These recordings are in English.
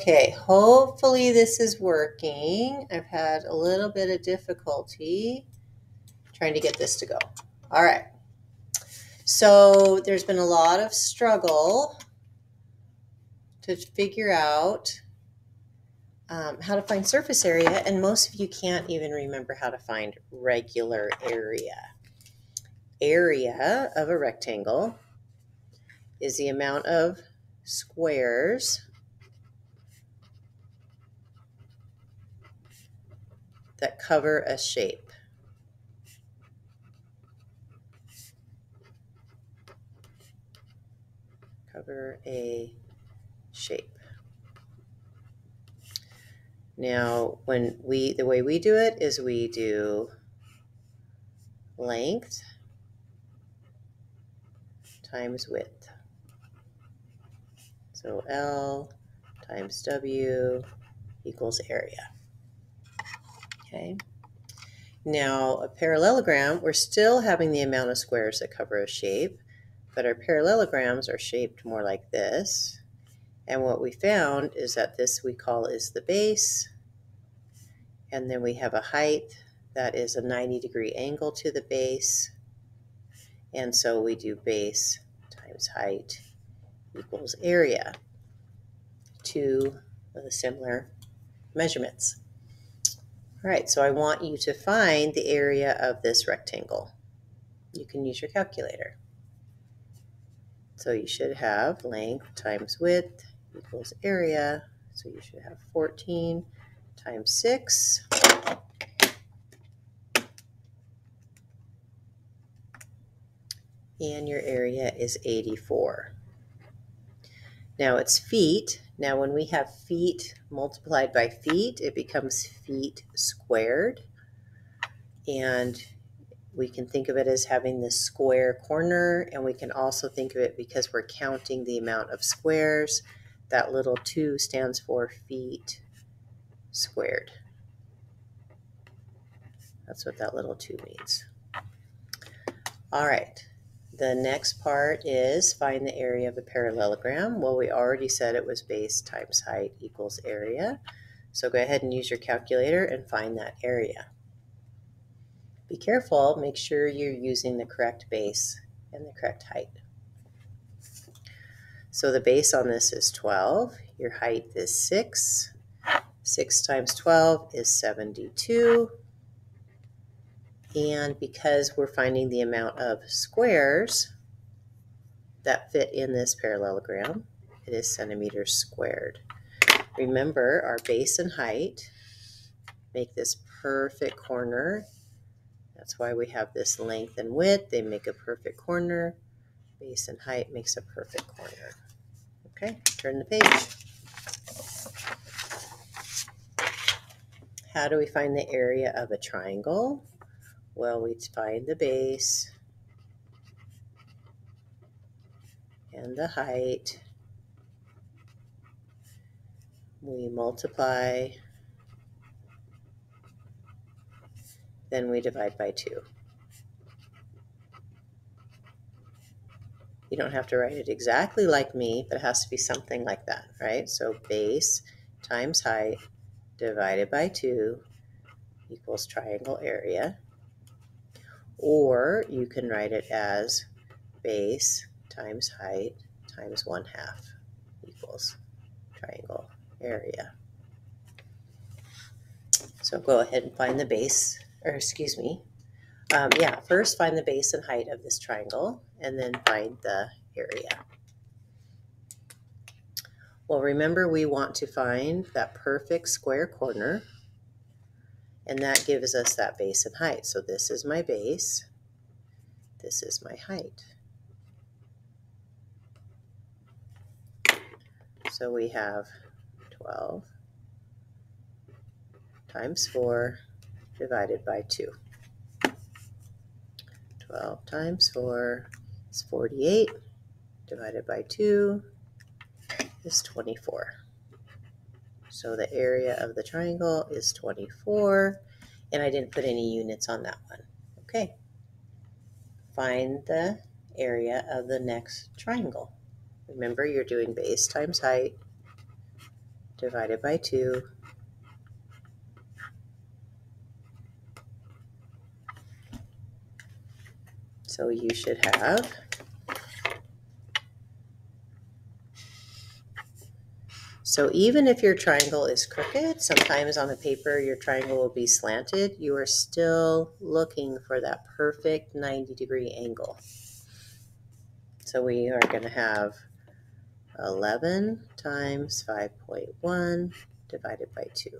Okay, hopefully this is working. I've had a little bit of difficulty trying to get this to go. All right. So there's been a lot of struggle to figure out um, how to find surface area, and most of you can't even remember how to find regular area. Area of a rectangle is the amount of squares that cover a shape. Cover a shape. Now, when we, the way we do it is we do length times width. So L times W equals area. Okay. Now, a parallelogram, we're still having the amount of squares that cover a shape, but our parallelograms are shaped more like this. And what we found is that this we call is the base. And then we have a height that is a 90 degree angle to the base. And so we do base times height equals area. Of the similar measurements. All right, so I want you to find the area of this rectangle. You can use your calculator. So you should have length times width equals area. So you should have 14 times 6. And your area is 84. Now it's feet. Now when we have feet multiplied by feet, it becomes feet squared. And we can think of it as having this square corner, and we can also think of it because we're counting the amount of squares. That little 2 stands for feet squared. That's what that little 2 means. All right, the next part is find the area of a parallelogram. Well, we already said it was base times height equals area. So go ahead and use your calculator and find that area. Be careful, make sure you're using the correct base and the correct height. So the base on this is 12, your height is 6, 6 times 12 is 72, and because we're finding the amount of squares that fit in this parallelogram, it is centimeters squared. Remember, our base and height make this perfect corner that's why we have this length and width. They make a perfect corner. Base and height makes a perfect corner. Okay, turn the page. How do we find the area of a triangle? Well, we find the base and the height. We multiply then we divide by 2. You don't have to write it exactly like me, but it has to be something like that, right? So base times height divided by 2 equals triangle area. Or you can write it as base times height times 1 half equals triangle area. So go ahead and find the base or excuse me, um, yeah, first find the base and height of this triangle and then find the area. Well, remember we want to find that perfect square corner and that gives us that base and height. So this is my base, this is my height. So we have 12 times 4 divided by 2. 12 times 4 is 48, divided by 2 is 24. So the area of the triangle is 24, and I didn't put any units on that one. Okay. Find the area of the next triangle. Remember, you're doing base times height divided by 2 So you should have So even if your triangle is crooked, sometimes on the paper your triangle will be slanted, you are still looking for that perfect 90 degree angle. So we are going to have 11 times 5.1 divided by 2.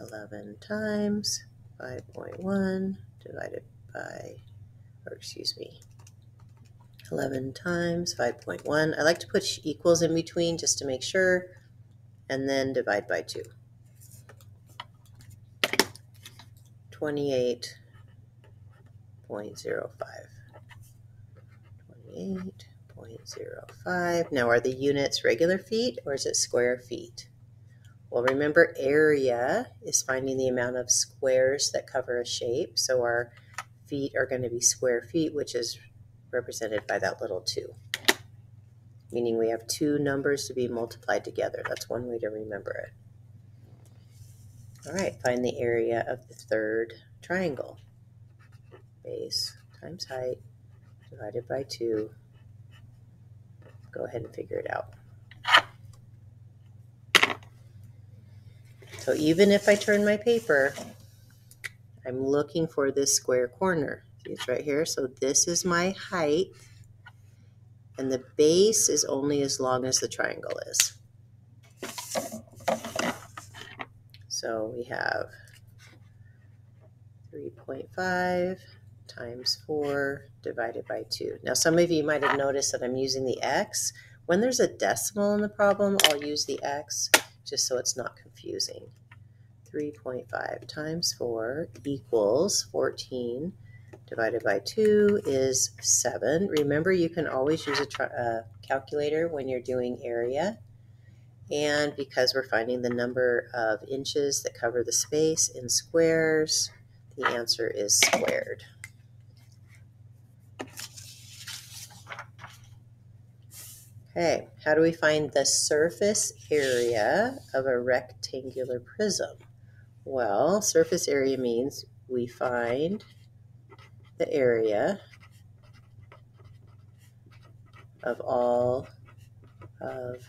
11 times 5.1 divided by, or excuse me, 11 times 5.1. I like to put equals in between just to make sure, and then divide by 2. 28.05. 28.05. Now, are the units regular feet or is it square feet? Well, remember area is finding the amount of squares that cover a shape. So our feet are going to be square feet, which is represented by that little 2. Meaning we have two numbers to be multiplied together. That's one way to remember it. All right, find the area of the third triangle. Base times height divided by 2. Go ahead and figure it out. So even if I turn my paper, I'm looking for this square corner. See, it's right here. So this is my height. And the base is only as long as the triangle is. So we have 3.5 times 4 divided by 2. Now some of you might have noticed that I'm using the x. When there's a decimal in the problem, I'll use the x just so it's not confusing. 3.5 times 4 equals 14 divided by 2 is 7. Remember, you can always use a uh, calculator when you're doing area. And because we're finding the number of inches that cover the space in squares, the answer is squared. Okay, how do we find the surface area of a rectangular prism? Well, surface area means we find the area of all of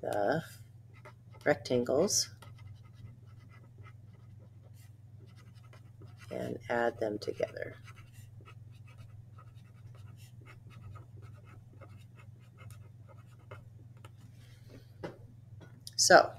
the rectangles and add them together. So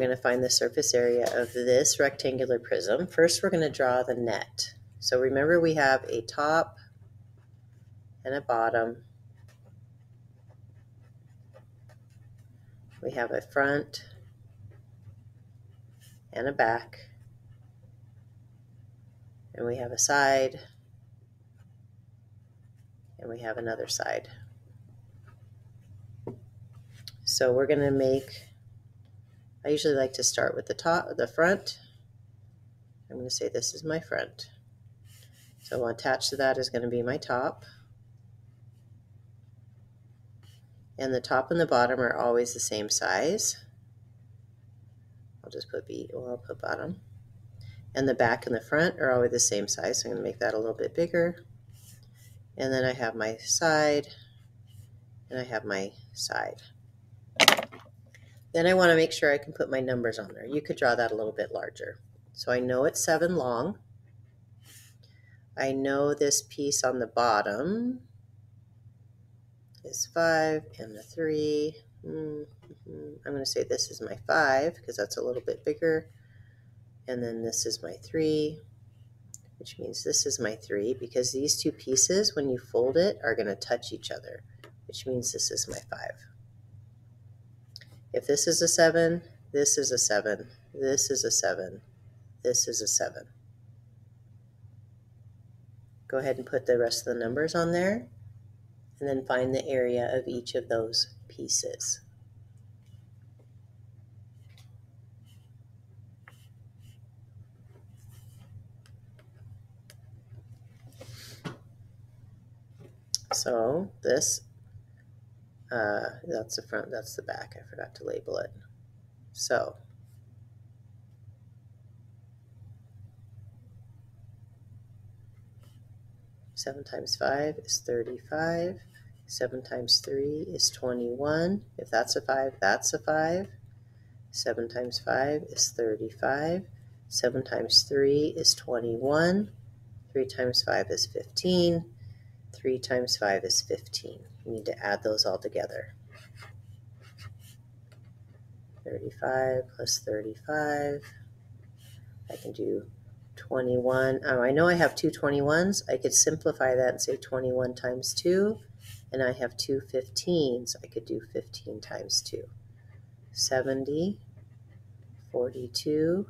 going to find the surface area of this rectangular prism. First, we're going to draw the net. So remember we have a top and a bottom. We have a front and a back. And we have a side. And we have another side. So we're going to make, I usually like to start with the top, the front. I'm going to say this is my front. So attached to that is going to be my top. And the top and the bottom are always the same size. I'll just put B, well, I'll put bottom. And the back and the front are always the same size, so I'm going to make that a little bit bigger. And then I have my side, and I have my side. Then I want to make sure I can put my numbers on there. You could draw that a little bit larger. So I know it's seven long. I know this piece on the bottom is five and the three. Mm -hmm. I'm going to say this is my five because that's a little bit bigger. And then this is my three, which means this is my three because these two pieces, when you fold it, are going to touch each other, which means this is my five. If this is a 7, this is a 7, this is a 7, this is a 7. Go ahead and put the rest of the numbers on there and then find the area of each of those pieces. So this uh, that's the front, that's the back. I forgot to label it. So seven times five is 35. Seven times three is 21. If that's a five, that's a five. Seven times five is 35. Seven times three is 21. Three times five is 15. Three times five is 15. You need to add those all together. 35 plus 35. I can do 21. Oh, I know I have two 21s. I could simplify that and say 21 times 2. And I have two 15s. I could do 15 times 2. 70, 42,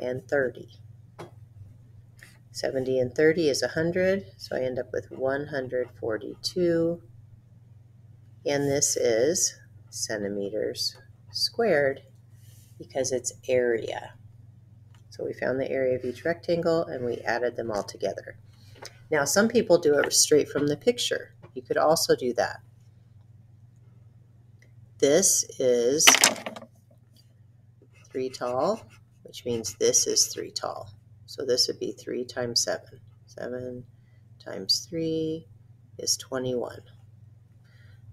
and 30. 70 and 30 is 100, so I end up with 142. And this is centimeters squared because it's area. So we found the area of each rectangle and we added them all together. Now some people do it straight from the picture. You could also do that. This is 3 tall, which means this is 3 tall. So this would be 3 times 7. 7 times 3 is 21.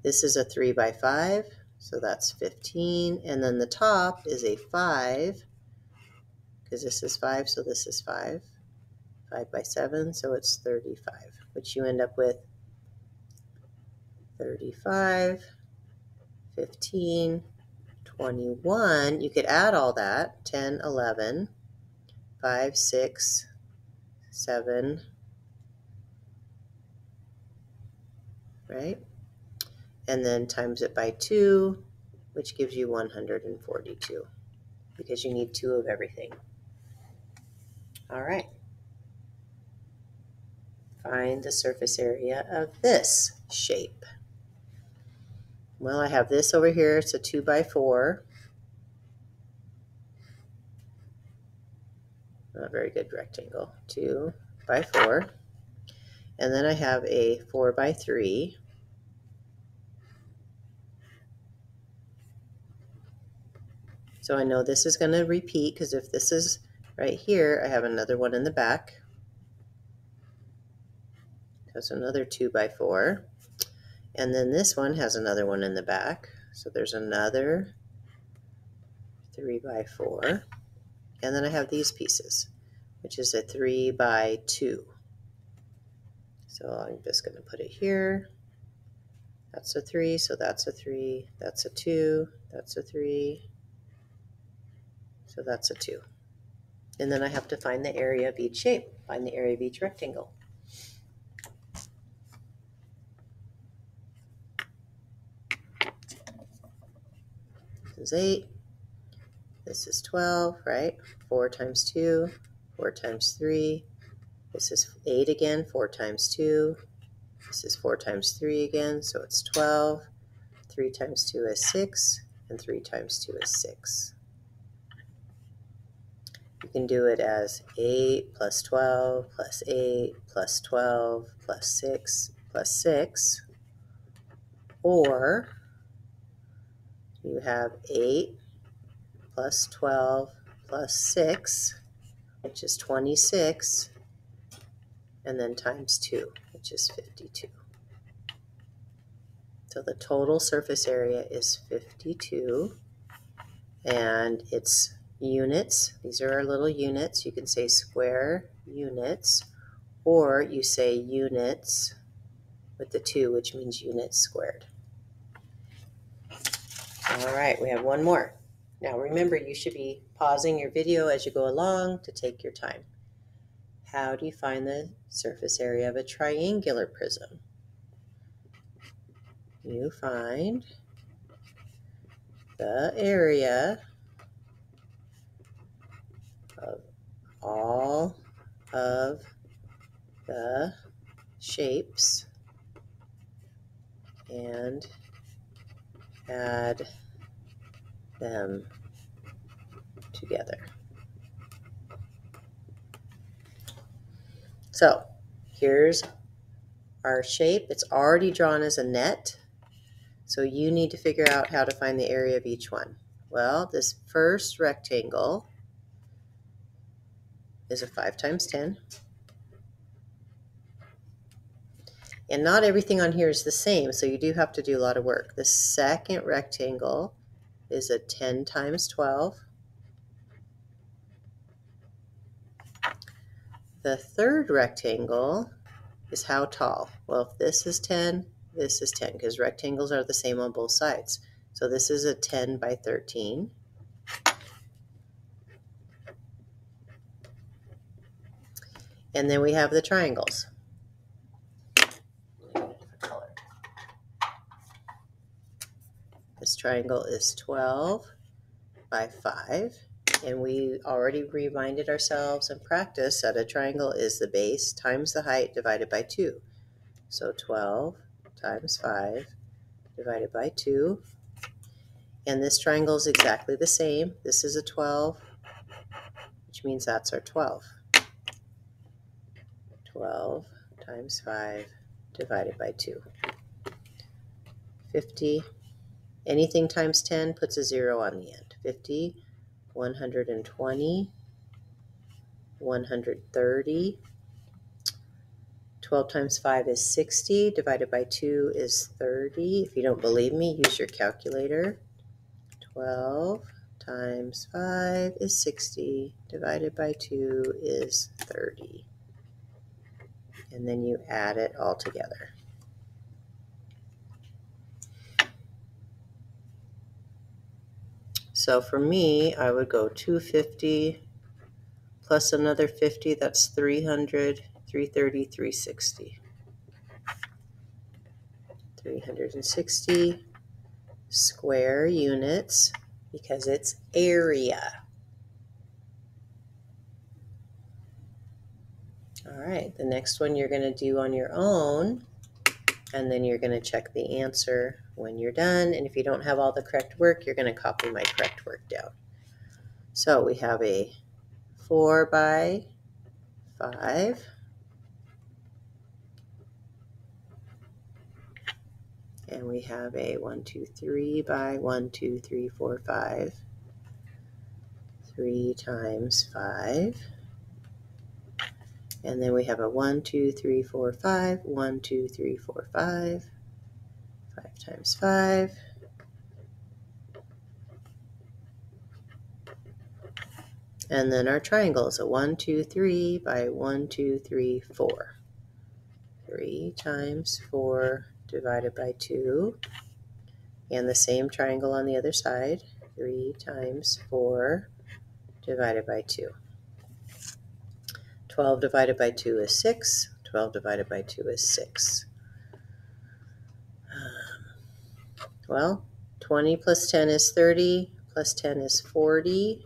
This is a 3 by 5, so that's 15. And then the top is a 5, because this is 5, so this is 5. 5 by 7, so it's 35, which you end up with 35, 15, 21. You could add all that 10, 11, 5, 6, 7, right? And then times it by 2, which gives you 142 because you need two of everything. All right. Find the surface area of this shape. Well, I have this over here. It's a 2 by 4. Not very good rectangle. 2 by 4. And then I have a 4 by 3. So I know this is going to repeat because if this is right here, I have another one in the back. That's another 2 by 4. And then this one has another one in the back. So there's another 3 by 4. And then I have these pieces, which is a 3 by 2. So I'm just going to put it here. That's a 3, so that's a 3. That's a 2. That's a 3. So that's a 2. And then I have to find the area of each shape, find the area of each rectangle. This is 8. This is 12, right? 4 times 2, 4 times 3. This is 8 again, 4 times 2. This is 4 times 3 again, so it's 12. 3 times 2 is 6, and 3 times 2 is 6. You can do it as 8 plus 12 plus 8 plus 12 plus 6 plus 6, or you have 8 plus 12 plus 6, which is 26, and then times 2, which is 52. So the total surface area is 52, and it's units. These are our little units. You can say square units, or you say units with the 2, which means units squared. All right, we have one more. Now remember, you should be pausing your video as you go along to take your time. How do you find the surface area of a triangular prism? You find the area of all of the shapes and add them together. So here's our shape. It's already drawn as a net. So you need to figure out how to find the area of each one. Well, this first rectangle is a 5 times 10. And not everything on here is the same, so you do have to do a lot of work. The second rectangle is a 10 times 12. The third rectangle is how tall? Well, if this is 10, this is 10, because rectangles are the same on both sides. So this is a 10 by 13. And then we have the triangles. This triangle is 12 by 5. And we already reminded ourselves and practiced that a triangle is the base times the height divided by 2. So 12 times 5 divided by 2. And this triangle is exactly the same. This is a 12, which means that's our 12. 12 times 5 divided by 2. 50. Anything times 10 puts a 0 on the end. 50 120, 130. 12 times 5 is 60, divided by 2 is 30. If you don't believe me, use your calculator. 12 times 5 is 60, divided by 2 is 30. And then you add it all together. So for me, I would go 250 plus another 50, that's 300, 330, 360. 360 square units because it's area. All right, the next one you're going to do on your own, and then you're going to check the answer when you're done. And if you don't have all the correct work, you're going to copy my correct work down. So we have a 4 by 5. And we have a 1, 2, 3 by 1, 2, 3, 4, 5. 3 times 5. And then we have a 1, 2, 3, 4, 5. 1, 2, 3, 4, 5. 5 times 5. And then our triangle is a 1, 2, 3 by 1, 2, 3, 4. 3 times 4 divided by 2. And the same triangle on the other side. 3 times 4 divided by 2. 12 divided by 2 is 6. 12 divided by 2 is 6. Um, well, 20 plus 10 is 30, plus 10 is 40,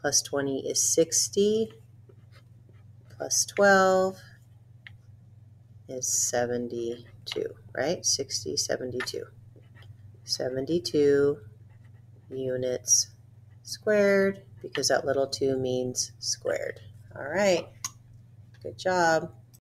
plus 20 is 60, plus 12 is 72, right? 60, 72. 72 units squared because that little 2 means squared. All right, good job.